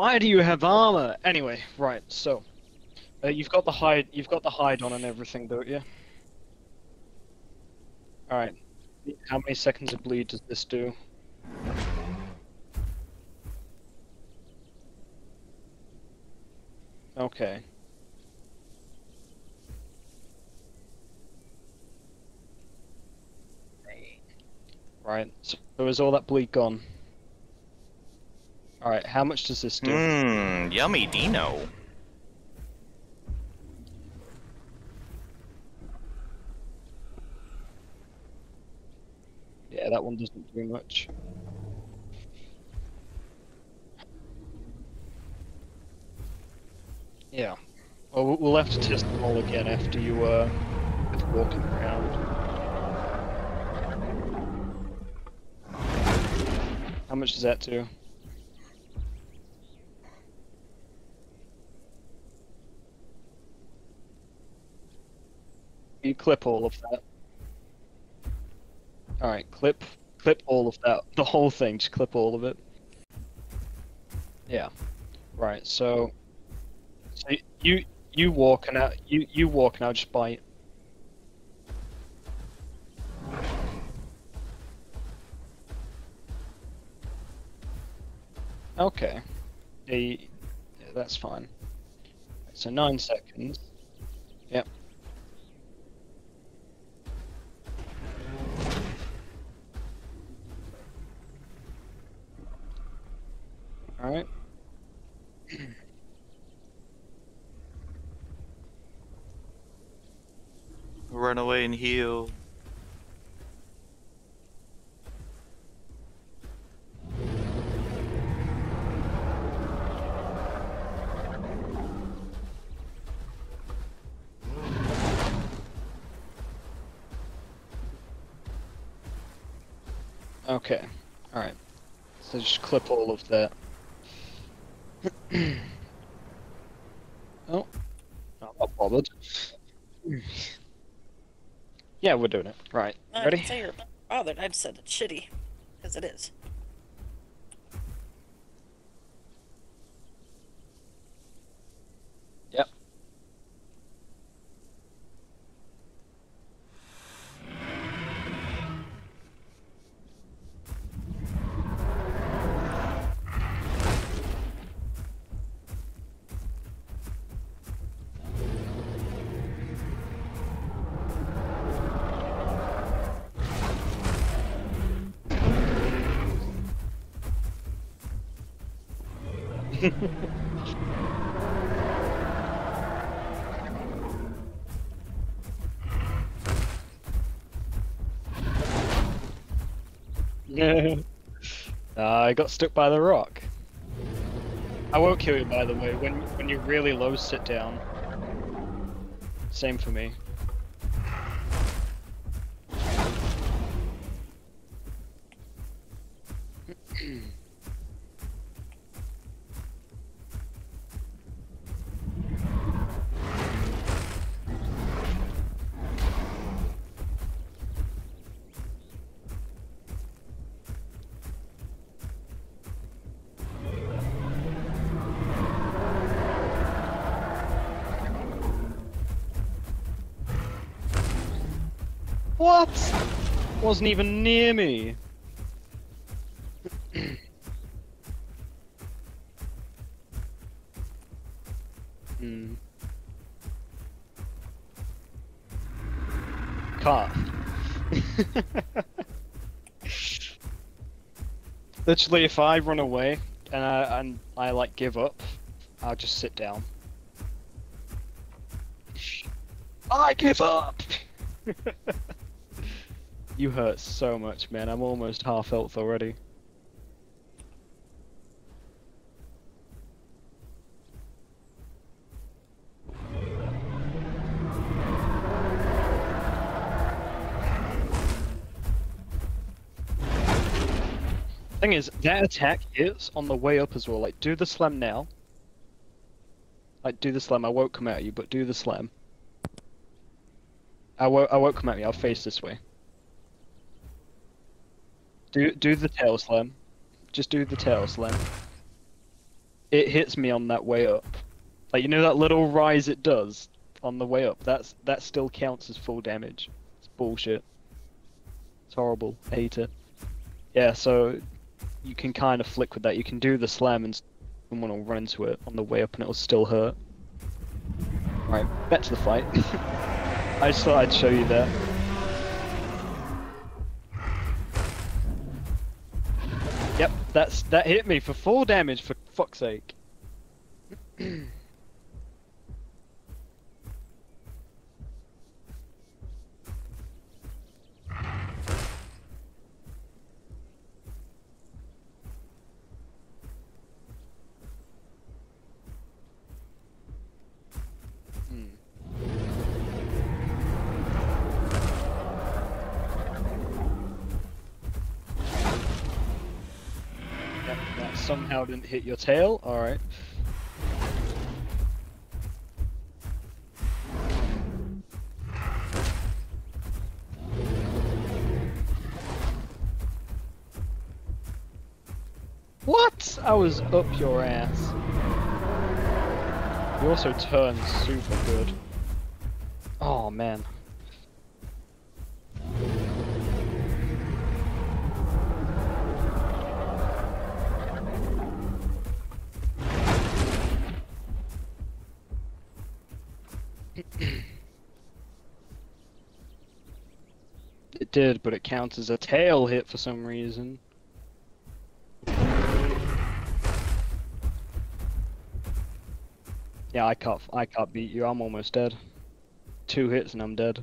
Why do you have armor? Anyway, right. So, uh, you've got the hide. You've got the hide on and everything, don't you? All right. How many seconds of bleed does this do? Okay. Right. So is all that bleed gone? All right. How much does this do? Mmm, yummy Dino. Yeah, that one doesn't do much. Yeah. Well, we- we'll have to test them all again after you uh, walking around. How much does that do? You clip all of that. Alright, clip clip all of that. The whole thing, just clip all of it. Yeah. Right, so so you you walk and I, you you walk and I'll just bite. Okay. You- yeah, that's fine. So nine seconds. Run away and heal. Okay. Alright. So just clip all of that. oh. I'm not bothered. yeah, we're doing it. Right. I Ready? didn't say you're bothered. I just said it's shitty. Because it is. Uh, I got stuck by the rock. I won't kill you, by the way. When when you're really low, sit down. Same for me. What? Wasn't even near me. hmm. Cough. Literally, if I run away and I and I like give up, I'll just sit down. I give up. you hurt so much, man. I'm almost half health already. Thing is, that attack is on the way up as well. Like, do the slam now. Like, do the slam. I won't come at you, but do the slam. I won't. I won't come at me. I'll face this way. Do do the tail slam. Just do the tail slam. it hits me on that way up. Like you know that little rise it does on the way up. That's that still counts as full damage. It's bullshit. It's horrible. I hate it. Yeah, so you can kind of flick with that. You can do the slam and someone will run into it on the way up and it'll still hurt. Right, back to the fight. I just thought I'd show you that. Yep, that's that hit me for full damage for fuck's sake. that somehow didn't hit your tail. Alright. What? I was up your ass. You also turn super good. Oh man. Did, but it counts as a tail hit for some reason. Yeah, I can't. I can't beat you. I'm almost dead. Two hits and I'm dead.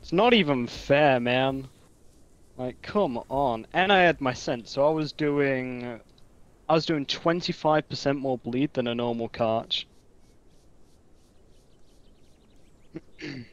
It's not even fair, man. Like, come on. And I had my sense, so I was doing. I was doing 25% more bleed than a normal Karch.